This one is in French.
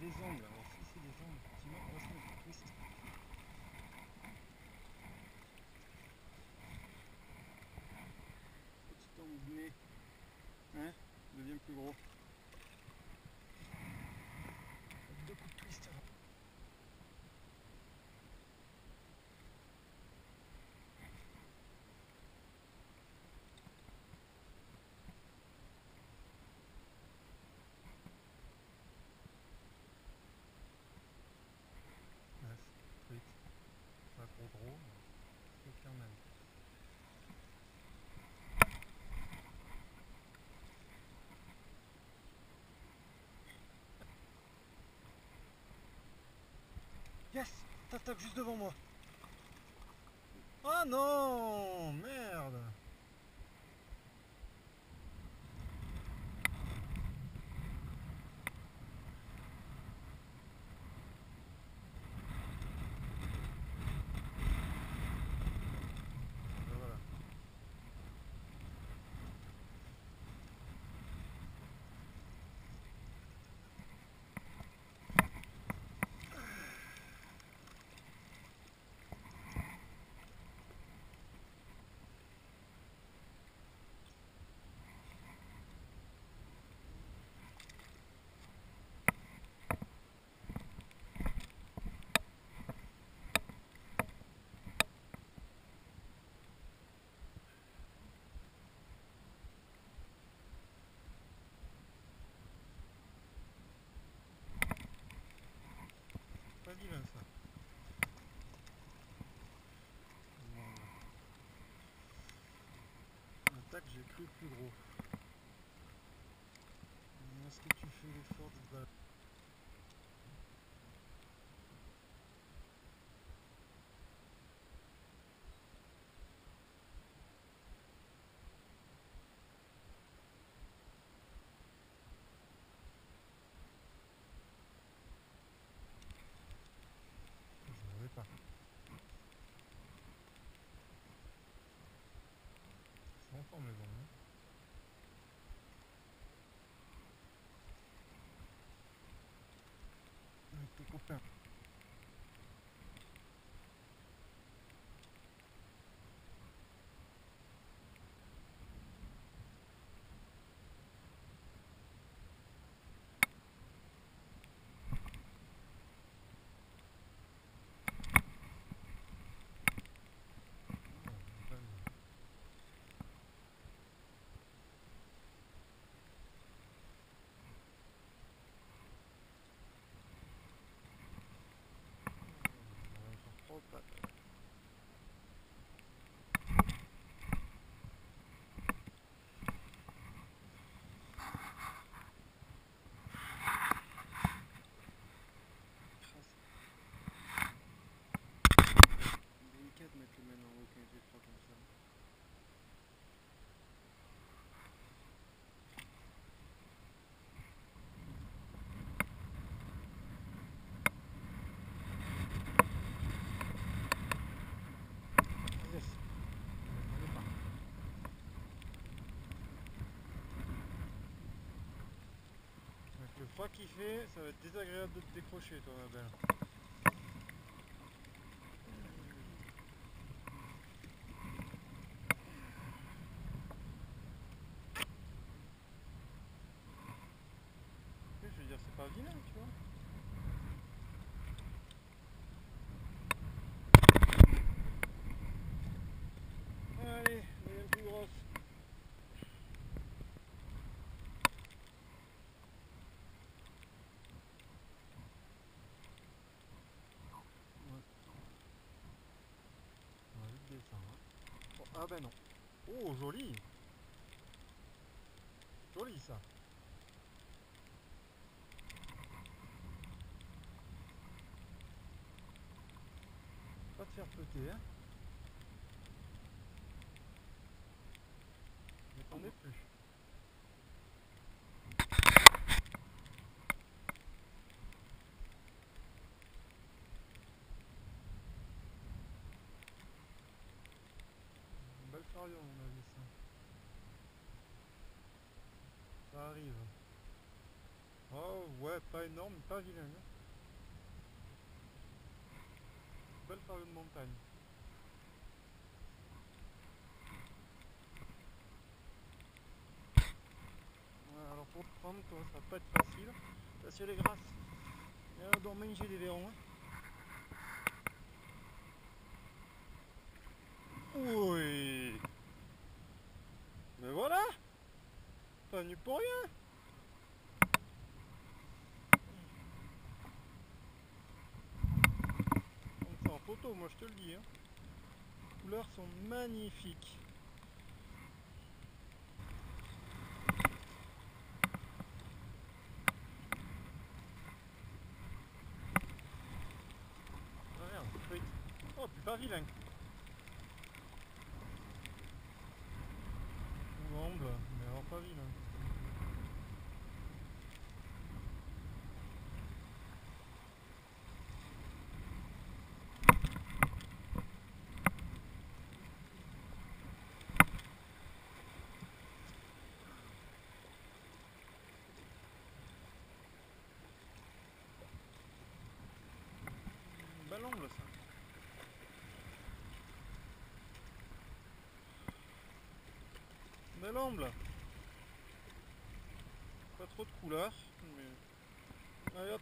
les angles. Alors si c'est des angles, effectivement, on va se mettre twist. Petit angle nez. Hein Devient plus gros. Deux coups de twist avant. Ouais, c'est truc. Pas trop gros, mais c'est quand même. Yes T'attaques juste devant moi. Ah non Merde Ben voilà. Pas divin ça. Bon, J'ai cru plus gros. Est-ce que tu fais l'effort de te balader Je n'avais pas. C'est longtemps mais bon. hein. Avec tes copains. Oh, on va le- On va faire trois pattes. Délicat de mettre les mains en haut quand il fait froid comme ça. Yes. On est pas. Qu'il fait, ça va être désagréable de te décrocher toi ma belle. Je veux dire, c'est pas vilain, tu vois. Allez, deuxième plus grosse. On va vite descendre. hein. Oh, ah ben non. Oh, joli Joli ça Pas te faire péter, hein es plus. Ça. Arrive. Oh ouais, pas énorme, pas vilain. hein. Belle farine de montagne. Alors pour prendre, ça va pas être facile. Parce qu'elle est grasse. Et elle doit manger des verrons. hein. Oui. Mais voilà Pas venu pour rien c'est en photo, moi je te le dis. Hein. Les couleurs sont magnifiques. Ah. Oh, puis pas vilain. Bon, bah, mais alors pas vilain. Bel angle ça. Bel angle. Pas trop de couleurs, mais... Allez hop,